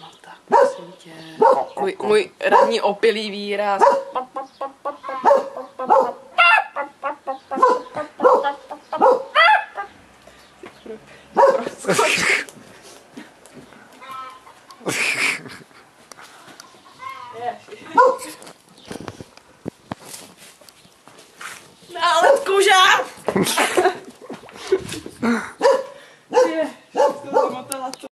No tak, prosím tě. Můj, můj ranní opilý výraz. Nálet kuža!